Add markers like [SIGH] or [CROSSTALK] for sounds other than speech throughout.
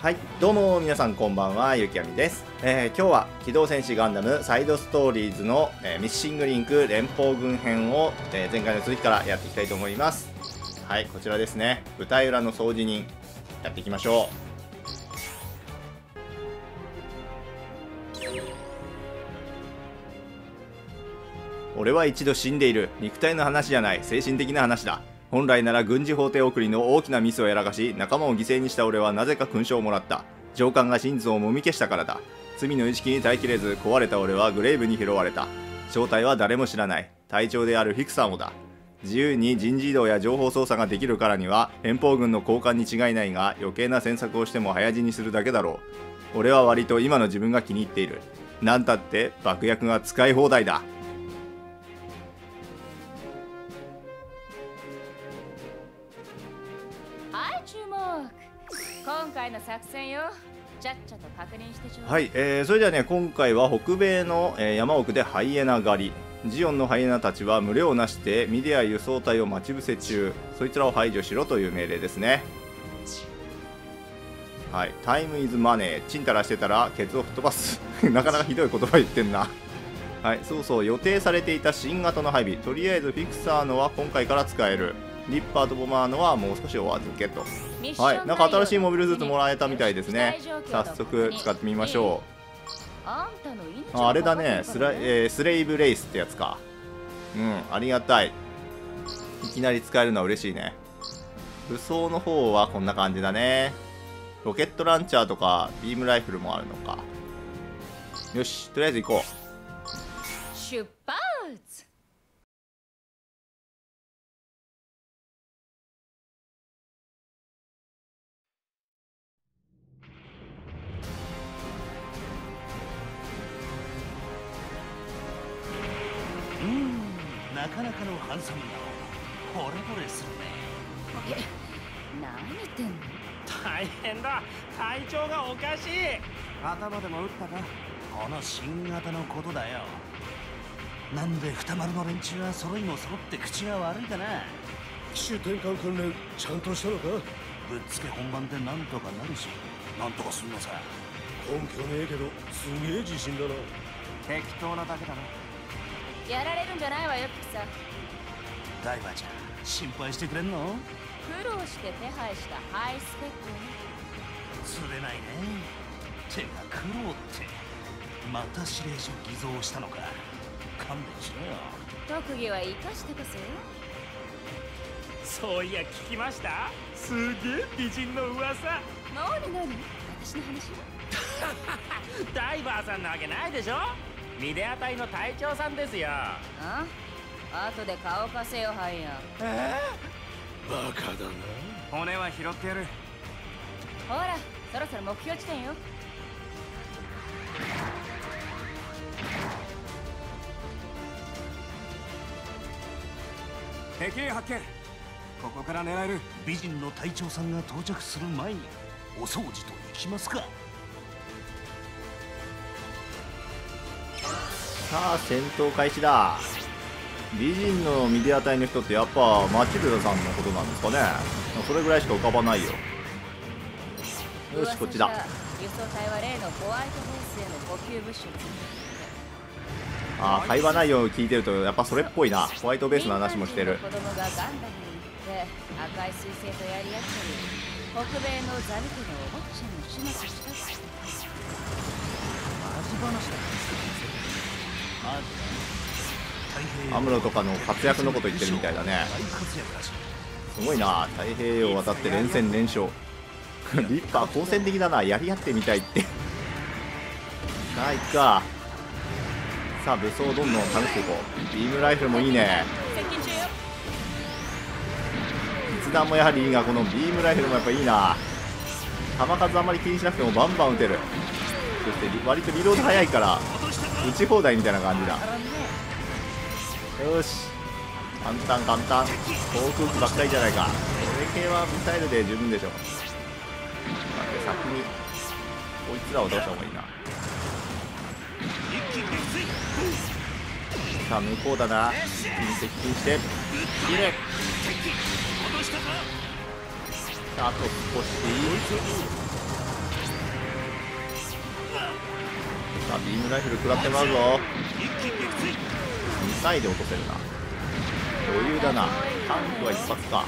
はい、どうも皆さんこんばんは、ゆきあみです。えー今日は機動戦士ガンダムサイドストーリーズの、えーミッシングリンク連邦軍編を、えー前回の続きからやっていきたいと思います。はい、こちらですね。舞台裏の掃除人、やっていきましょう。俺は一度死んでいる。肉体の話じゃない。精神的な話だ。本来なら軍事法廷送りの大きなミスをやらかし仲間を犠牲にした俺はなぜか勲章をもらった。上官が真実をもみ消したからだ。罪の意識に耐えきれず壊れた俺はグレーブに拾われた。正体は誰も知らない。隊長であるフィクサーもだ。自由に人事異動や情報操作ができるからには連邦軍の高官に違いないが余計な詮索をしても早死にするだけだろう。俺は割と今の自分が気に入っている。なんたって爆薬が使い放題だ。の作戦よ。ちゃっちゃと確認してちょうだはい、えーそれではね今回は北米の、えー山奥でハイエナ狩り。ジオンのハイエナたちは群れをなしてミディア輸送隊を待ち伏せ中。そいつらを排除しろという命令ですね。はい Time is money チンタラしてたらケツを吹っ飛ばす。[LAUGHS] なかなかひどい言葉言ってんな。はいそうそう予定されていた新型の配備。とりあえずフィクサーのは今回から使える。リッパーとボマーのはもう少しお預けと。はい。なんか新しいモビルスーツもらえたみたいですね。早速使ってみましょう。あああれだね。スラ、イえースレイブレイスってやつか。うんありがたい。いきなり使えるのは嬉しいね。武装の方はこんな感じだね。ロケットランチャーとかビームライフルもあるのか。よしとりあえず行こ出何言ってんの？大変だ。体調がおかしい。頭でも打ったか？この新型のことだよ。なんで二丸の連中は揃いも揃って口が悪いかな？機種転換訓練ちゃんとしたのか？ぶっつけ本番でなんとかなるし。なんとかすんのさ。根拠ねえけどすげえ自信だな。適当なだけだな。やられるんじゃないわよピクサダイバーちゃん心配してくれんの？苦労して手配したハイスペック。ね釣れないね。てか苦労ってまた指令書偽造したのか勘弁しろよ。特技は生かしてこそよそういや聞きました？すげえ美人の噂。何何？私の話？[LAUGHS] ダイバーさんなわけないでしょ？ミデア隊の隊長さんですよ。あ？後で顔貸せよハイヤバカだな。骨は拾ってやる。ほらそろそろ目標地点よ。敵兵発見。ここから狙える美人の隊長さんが到着する前にお掃除といきますか。さあ戦闘開始だ美人のミディア隊の人ってやっぱマチルダさんのことなんですかね。それぐらいしか浮かばないよ。よしこっちだ。輸送隊は例のホワイトベースへの補給物資あー会話内容を聞いてるとやっぱそれっぽいな。ホワイトベースの話もしてる。子供がガンダムに行って赤い彗星とやり合ったり北米のザビ家のおもちゃの始末したしマジ話だマジ太平洋アムロとかの活躍のこと言ってるみたいだね。すごいな。太平洋渡って連戦連勝。[LAUGHS] リッパー好戦的だな。やり合ってみたいって。[LAUGHS] さあ行くか。さあ武装をどんどん試していこう。ビームライフルもいいね。接近中よ実弾もやはりいいがこのビームライフルもやっぱいいな。弾数あまり気にしなくてもバンバン撃てる。そして割とリロード早いから撃ち放題みたいな感じだ。よし。簡単簡単。航空機ばっかりじゃないか。これ系はミサイルで十分でしょ待って先にこいつらをどうした方がいいな。さあ向こうだな。一気に接近して。決めさああと少し。さあビームライフル食らってまうぞ。一気撃墜ミサイで落とせるな。余裕だな。タンクは一発か。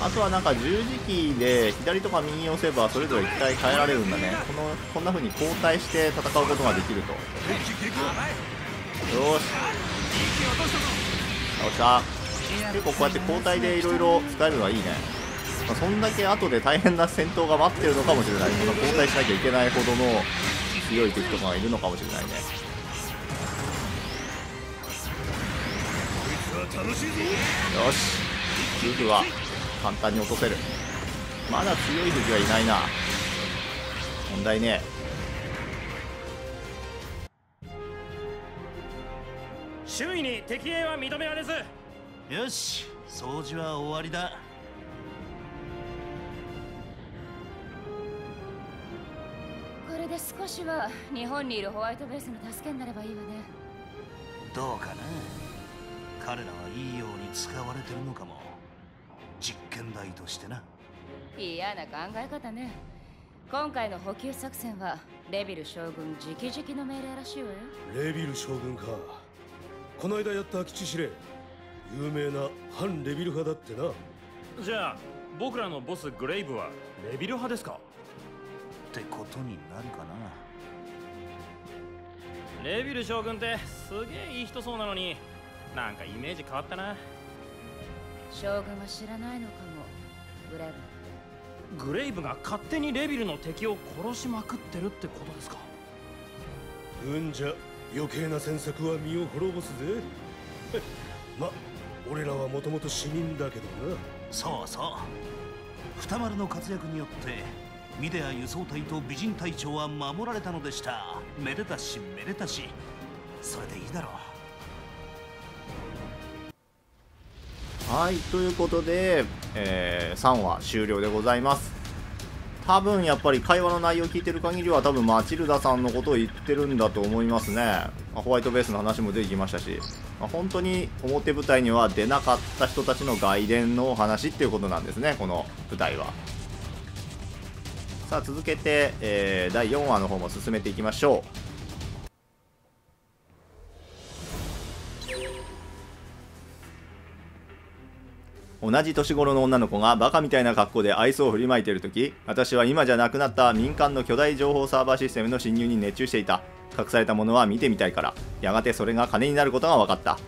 あとはなんか十字キーで左とか右に押せばそれぞれ機体変えられるんだね。このこんな風に交代して戦うことができると。よーし倒した結構こうやって交代でいろいろ使えるのはいいね、まあ、そんだけ後で大変な戦闘が待ってるのかもしれない。この交代しなきゃいけないほどの強い敵とかがいるのかもしれないね。よしフグは簡単に落とせる。まだ強い敵はいないな。問題ね周囲に敵影は認められず。よし掃除は終わりだ。これで少しは日本にいるホワイトベースの助けになればいいわね。どうかな彼らはいいように使われてるのかも。実験台としてな。嫌な考え方ね。今回の補給作戦はレビル将軍直々の命令らしいわよ。レビル将軍か。この間やった基地司令。有名な反レビル派だってな。じゃあ僕らのボスグレイブはレビル派ですか？ってことになるかな。レビル将軍ってすげえいい人そうなのになんかイメージ変わったな。将軍は知らないのかもグレーブ。グレイブが勝手にレビルの敵を殺しまくってるってことですか？うんじゃ余計な詮索は身を滅ぼすぜ。[LAUGHS] ま俺らはもともと死人だけどな。そうそう。二丸の活躍によってミデア輸送隊と美人隊長は守られたのでした。めでたしめでたし。それでいいだろうはいということで、えー3話終了でございます。多分やっぱり会話の内容を聞いてる限りは多分マチルダさんのことを言ってるんだと思いますね、まあホワイトベースの話も出てきましたし、まあ本当に表舞台には出なかった人たちの外伝のお話っていうことなんですねこの舞台は。さあ続けて、えー第4話の方も進めていきましょう。同じ年頃の女の子がバカみたいな格好で愛想を振りまいている時私は今じゃなくなった民間の巨大情報サーバーシステムの侵入に熱中していた。隠されたものは見てみたいからやがてそれが金になることが分かった。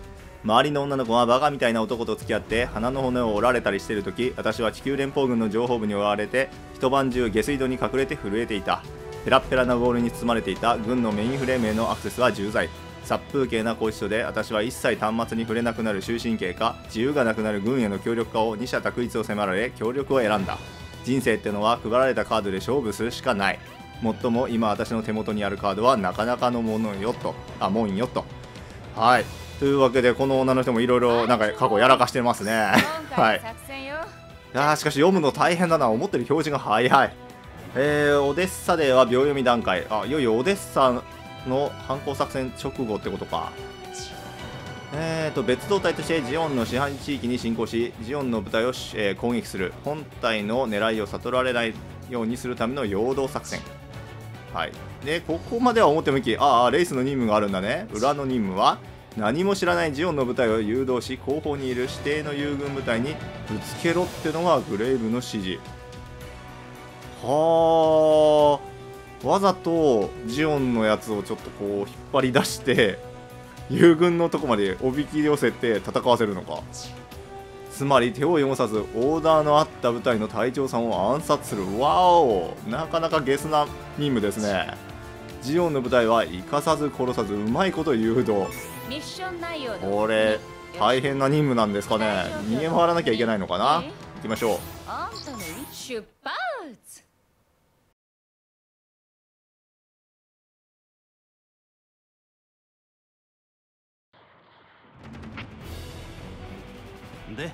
周りの女の子がバカみたいな男と付き合って鼻の骨を折られたりしている時私は地球連邦軍の情報部に追われて一晩中下水道に隠れて震えていた。ペラッペラなボールに包まれていた軍のメインフレームへのアクセスは重罪。殺風景な拘置所で私は一切端末に触れなくなる終身刑か自由がなくなる軍への協力かを二者択一を迫られ協力を選んだ。人生ってのは配られたカードで勝負するしかない。もっとも今私の手元にあるカードはなかなかのものよと。あもんよと。はい。というわけでこの女の人もいろい。ろなんか過去やらかしてますね。はい。の作戦よ、いやーしかし読むの大変だな。思ってる表示が早い。えー、オデッサでは秒読み段階。あいよいよオデッサの反攻作戦直後ってことか。えーと別動隊としてジオンの支配地域に侵攻しジオンの部隊を、えー攻撃する。本体の狙いを悟られないようにするための陽動作戦。はい。でここまでは表向き。ああレイスの任務があるんだね。裏の任務は何も知らないジオンの部隊を誘導し後方にいる指定の友軍部隊にぶつけろってのがグレイブの指示。はあわざとジオンのやつをちょっとこう引っ張り出して [LAUGHS] 友軍のとこまでおびき寄せて戦わせるのか。つまり手を汚さずオーダーのあった部隊の隊長さんを暗殺する。わお！なかなかゲスな任務ですね。ジオンの部隊は生かさず殺さずうまいこと誘導。ミッション内容のこれ大変な任務なんですかね。逃げ回らなきゃいけないのかな。行きましょうで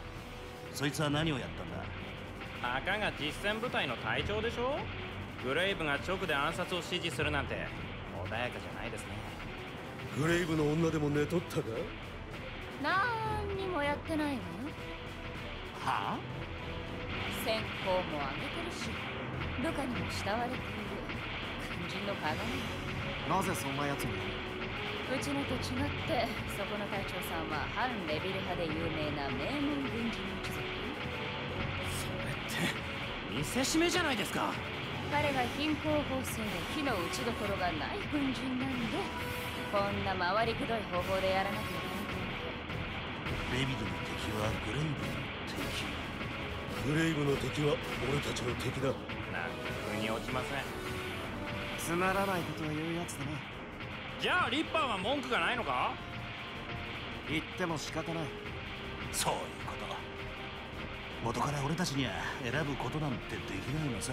そいつは何をやったんだ？赤が実戦部隊の隊長でしょ？グレイブが直で暗殺を指示するなんて穏やかじゃないですね。グレイブの女でも寝とったか？なんにもやってないわよは先行も上げてるし部下にも慕われている。人の鏡。なぜそんな奴に？うちのと違ってそこの隊長さんは反レビル派で有名な名門軍人一族。それって見せしめじゃないですか。彼が貧困法制で火の打ちどころがない軍人なんでこんな回りくどい方法でやらなきゃいけない。レビルの敵はグレイブの敵。グレイブの敵は俺たちの敵だ。なんか腑に落ちません。つまらないことを言うやつだなじゃあリッパーは文句がないのか？言っても仕方ない。そういうこと。元から俺たちには選ぶことなんてできないのさ。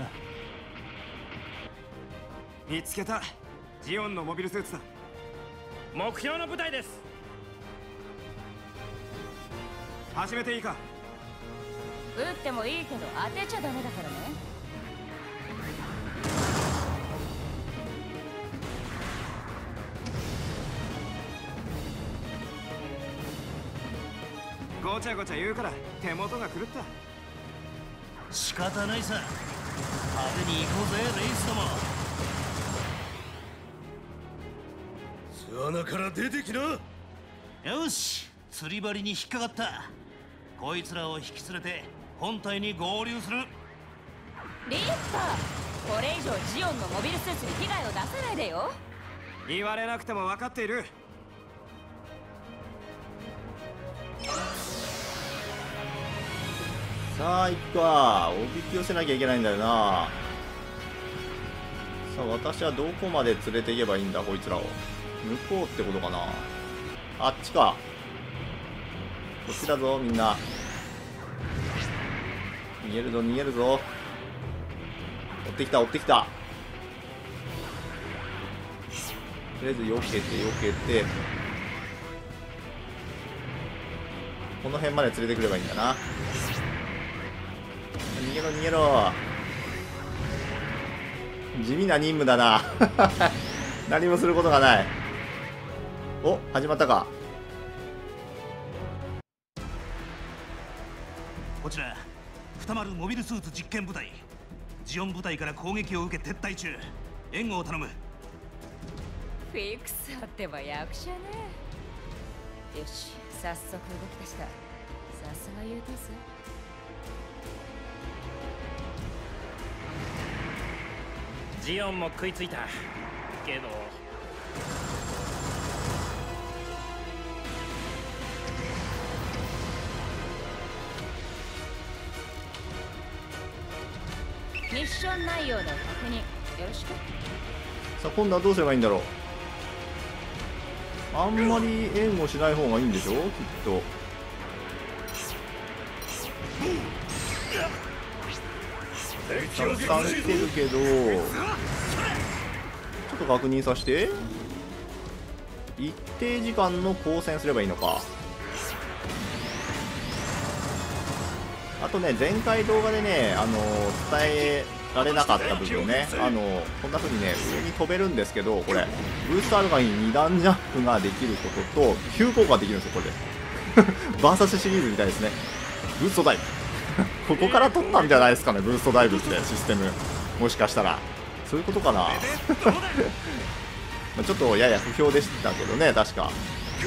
見つけた。ジオンのモビルスーツだ。目標の部隊です。始めていいか？撃ってもいいけど当てちゃダメだからねごちゃごちゃ言うから手元が狂った。仕方ないさ。派手に行こうぜレイスども。巣穴から出てきな。よし釣り針に引っかかった。こいつらを引き連れて本体に合流する。リッパーこれ以上ジオンのモビルスーツに被害を出さないでよ。言われなくても分かっているさあ行くかおびき寄せなきゃいけないんだよな。さあ私はどこまで連れていけばいいんだこいつらを。向こうってことかな。あっちか。こっちだぞみんな。逃げるぞ逃げるぞ。追ってきた追ってきた。とりあえず避けて避けて。この辺まで連れてくればいいんだな。逃げろ逃げろ。地味な任務だな。[LAUGHS] 何もすることがない。お始まったか。こちら二丸モビルスーツ実験部隊。ジオン部隊から攻撃を受け撤退中。援護を頼む。フィクサーってば役者ね。よし早速動き出した。さすが優等生ジオンも食いついた。けど。ミッション内容の確認。よろしく。さあ今度はどうすればいいんだろう。あんまり援護しない方がいいんでしょ？きっとたくさん来てるけどちょっと確認させて。一定時間の交戦すればいいのか。あとね前回動画でねあの伝えられなかった部分ね。あのこんな風にね上に飛べるんですけどこれブーストアルファに2段ジャンプができることと急降下できるんですよこれ。で [LAUGHS] バーサスシリーズみたいですね。ブーストダイブここから取ったんじゃないですかねブーストダイブってシステム。もしかしたら。そういうことかな。[LAUGHS] まあちょっとやや不評でしたけどね確か。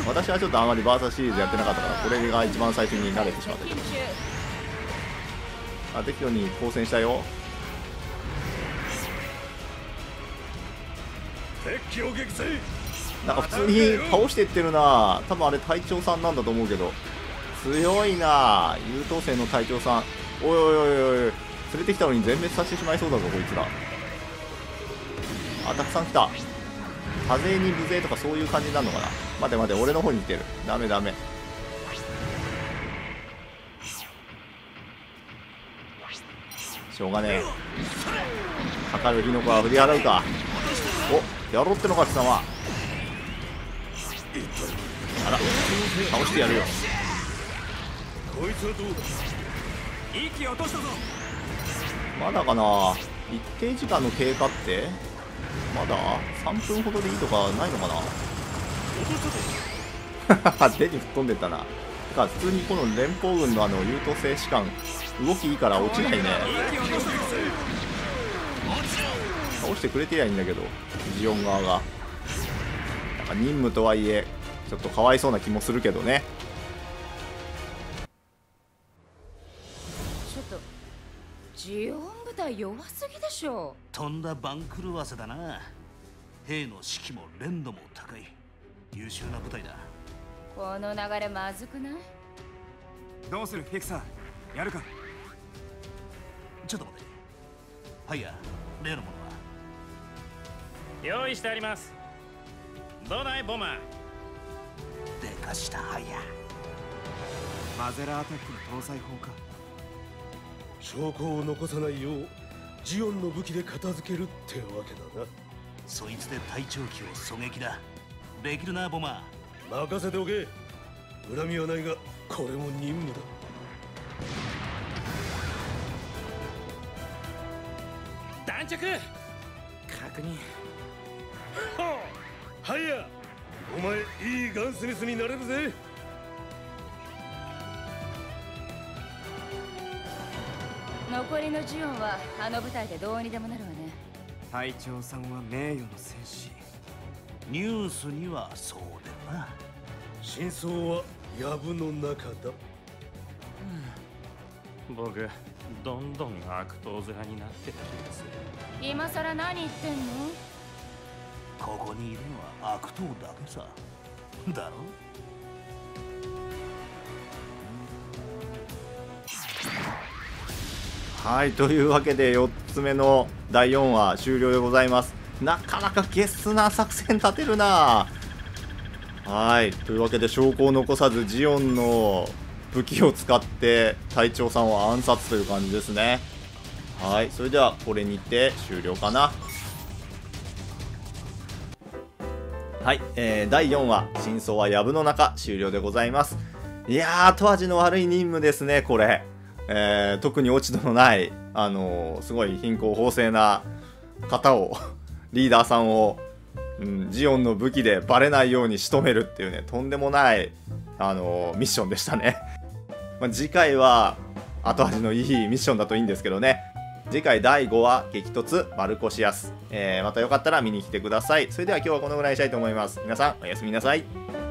私はちょっとあまりバーサスシリーズやってなかったからこれが一番最初に慣れてしまったあ適度に交戦したよ。敵機を撃墜。なんか普通に倒していってるな。多分あれ隊長さんなんだと思うけど。強いな。優等生の隊長さんおいおいおいおい連れてきたのに全滅させてしまいそうだぞこいつら。あたくさん来た。多勢に無勢とかそういう感じになるのかな。待て待て俺の方に来てる。ダメダメ。しょうがねえ。かかる火の粉は振り払うか。おやろうってのか貴様。あら倒してやるよ。こいつはどうだ息落としたぞ。まだかな？一定時間の経過って？まだ？3分ほどでいいとかないのかな？[LAUGHS] 手に吹っ飛んでったな。てか普通にこの連邦軍のあの優等生士官動きいいから落ちないね。倒してくれてりゃいいんだけどジオン側が。なんか任務とはいえちょっとかわいそうな気もするけどねジオン部隊弱すぎでしょ。とんだ番狂わせだな。兵の士気も連度も高い。優秀な部隊だ。この流れまずくない？どうするフィクサー。やるか。ちょっと待て。はいや例のものは？用意してあります。どうだいボマー。でかしたはいや。マゼラアタックの搭載砲か証拠を残さないようジオンの武器で片付けるってわけだな。そいつで隊長機を狙撃だ。できるなボマ任せておけ。恨みはないがこれも任務だ。弾着！確認。はいやお前いいガンスミスになれるぜ残りのジオンはあの部隊でどうにでもなるわね。隊長さんは名誉の戦士。ーニュースにはそうでな真相は藪の中だ。僕どんどん悪党面になってた気がする。今さら何言ってんの？ここにいるのは悪党だけさ。だろ？はいというわけで4つ目の第4話終了でございます。なかなかゲスな作戦立てるな。はいというわけで証拠を残さずジオンの武器を使って隊長さんを暗殺という感じですね。はいそれではこれにて終了かな。はい、えー、第4話「真相は藪の中」終了でございます。いやー後味の悪い任務ですねこれ。えー特に落ち度のない、あのーすごい貧困法制な方を [LAUGHS] リーダーさんを、うん、ジオンの武器でバレないように仕留めるっていうねとんでもない、あのーミッションでしたね、[LAUGHS] まあ、次回は後味のいいミッションだといいんですけどね。次回第5話激突マルコシアス、えーまたよかったら見に来てください。それでは今日はこのぐらいにしたいと思います。皆さんおやすみなさい。